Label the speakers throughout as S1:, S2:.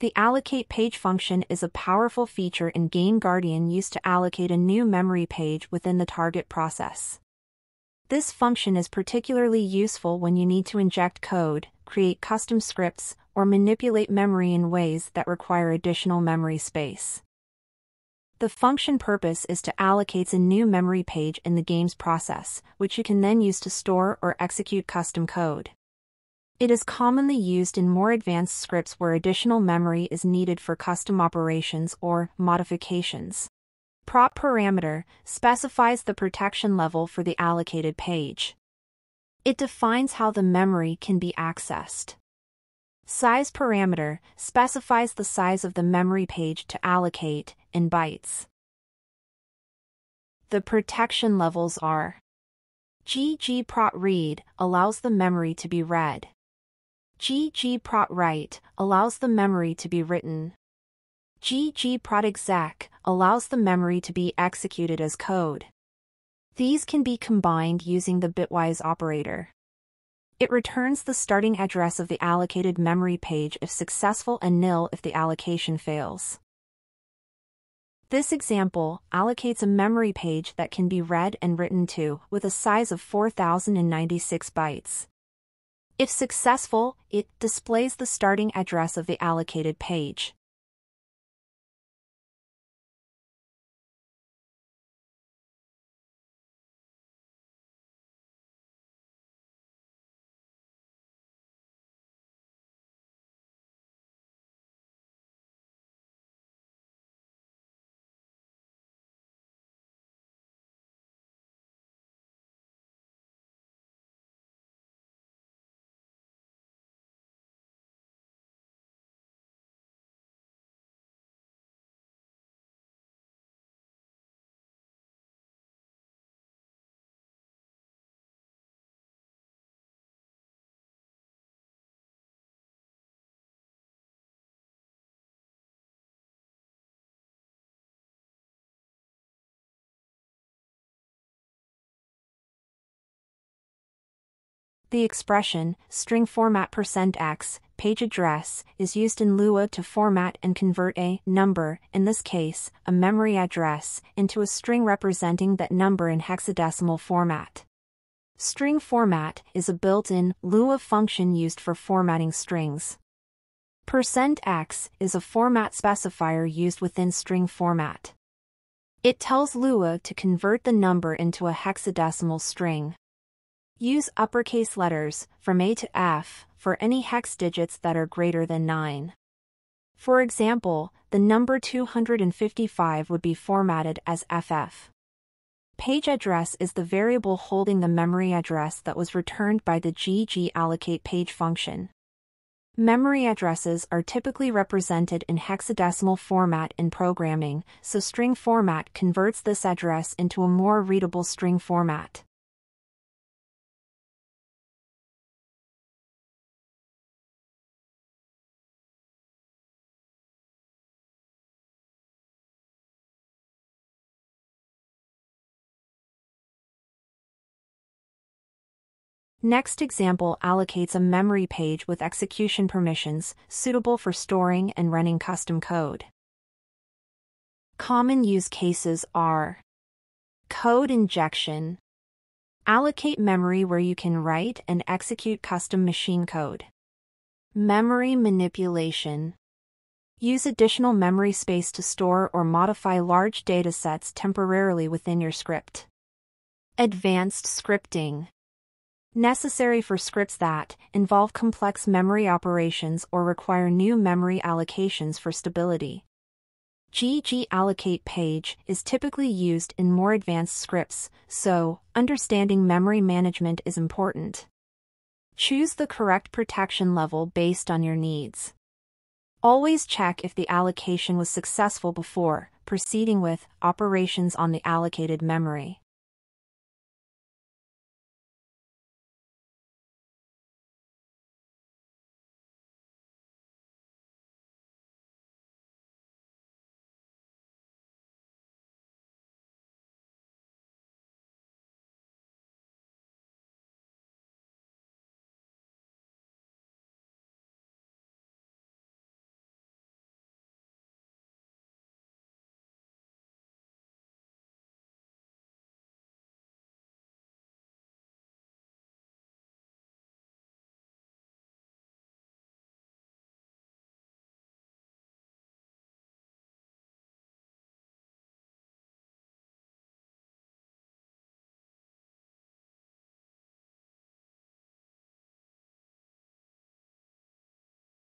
S1: The allocate page function is a powerful feature in Game Guardian used to allocate a new memory page within the target process. This function is particularly useful when you need to inject code, create custom scripts, or manipulate memory in ways that require additional memory space. The function purpose is to allocate a new memory page in the game's process, which you can then use to store or execute custom code. It is commonly used in more advanced scripts where additional memory is needed for custom operations or modifications. Prop parameter specifies the protection level for the allocated page. It defines how the memory can be accessed. Size parameter specifies the size of the memory page to allocate in bytes. The protection levels are ggprot read allows the memory to be read. Ggprot write allows the memory to be written. ggprot exec allows the memory to be executed as code. These can be combined using the bitwise operator. It returns the starting address of the allocated memory page if successful and nil if the allocation fails. This example allocates a memory page that can be read and written to with a size of 4096 bytes. If successful, it displays the starting address of the allocated page. The expression string format %x page address is used in Lua to format and convert a number, in this case, a memory address, into a string representing that number in hexadecimal format. String format is a built-in Lua function used for formatting strings. Percent %x is a format specifier used within string format. It tells Lua to convert the number into a hexadecimal string. Use uppercase letters, from A to F, for any hex digits that are greater than 9. For example, the number 255 would be formatted as FF. Page address is the variable holding the memory address that was returned by the ggallocate page function. Memory addresses are typically represented in hexadecimal format in programming, so string format converts this address into a more readable string format. Next example allocates a memory page with execution permissions suitable for storing and running custom code. Common use cases are Code injection. Allocate memory where you can write and execute custom machine code. Memory manipulation. Use additional memory space to store or modify large datasets temporarily within your script. Advanced scripting necessary for scripts that involve complex memory operations or require new memory allocations for stability. GG allocate page is typically used in more advanced scripts, so understanding memory management is important. Choose the correct protection level based on your needs. Always check if the allocation was successful before proceeding with operations on the allocated memory.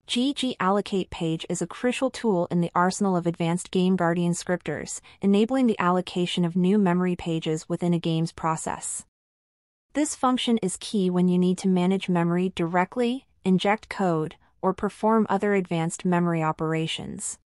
S1: GG Allocate page is a crucial tool in the arsenal of advanced Game Guardian scripters, enabling the allocation of new memory pages within a game's process. This function is key when you need to manage memory directly, inject code, or perform other advanced memory operations.